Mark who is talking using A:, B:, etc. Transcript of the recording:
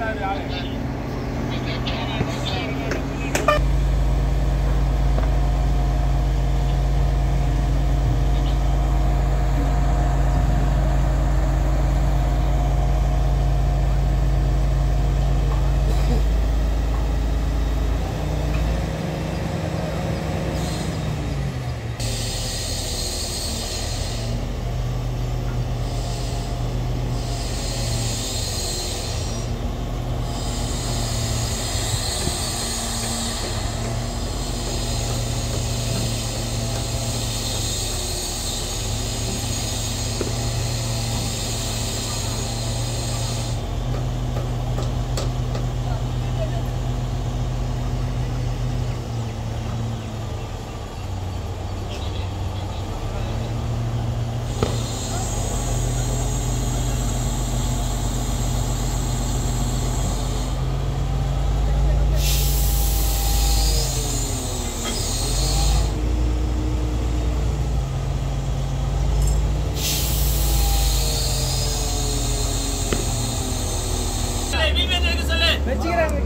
A: 代表你们 வச்சுக்கிறாங்க